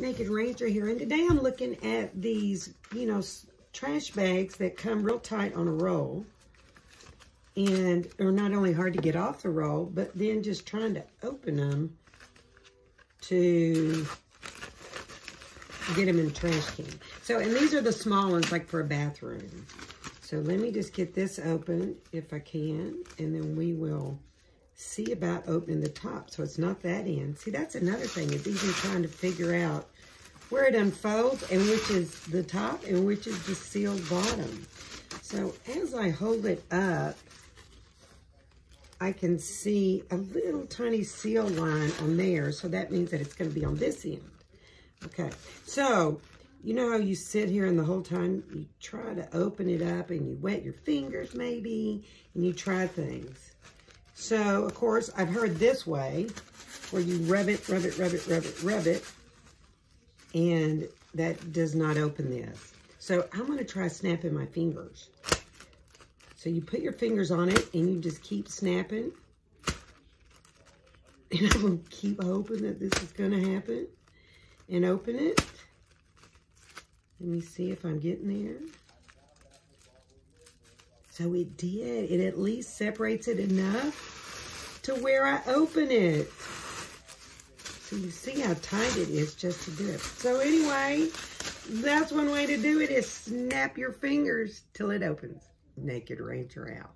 Naked Rancher here, and today I'm looking at these, you know, trash bags that come real tight on a roll and are not only hard to get off the roll, but then just trying to open them to get them in the trash can. So, and these are the small ones, like for a bathroom. So let me just get this open if I can, and then we will see about opening the top so it's not that end. See, that's another thing is even trying to figure out where it unfolds and which is the top and which is the sealed bottom. So as I hold it up, I can see a little tiny seal line on there. So that means that it's going to be on this end. Okay, so you know how you sit here and the whole time you try to open it up and you wet your fingers maybe and you try things. So, of course, I've heard this way, where you rub it, rub it, rub it, rub it, rub it, and that does not open this. So I'm going to try snapping my fingers. So you put your fingers on it, and you just keep snapping. And I'm going to keep hoping that this is going to happen. And open it. Let me see if I'm getting there. So it did. It at least separates it enough to where I open it. So you see how tight it is just to do it. So anyway, that's one way to do it is snap your fingers till it opens. Naked Rancher out.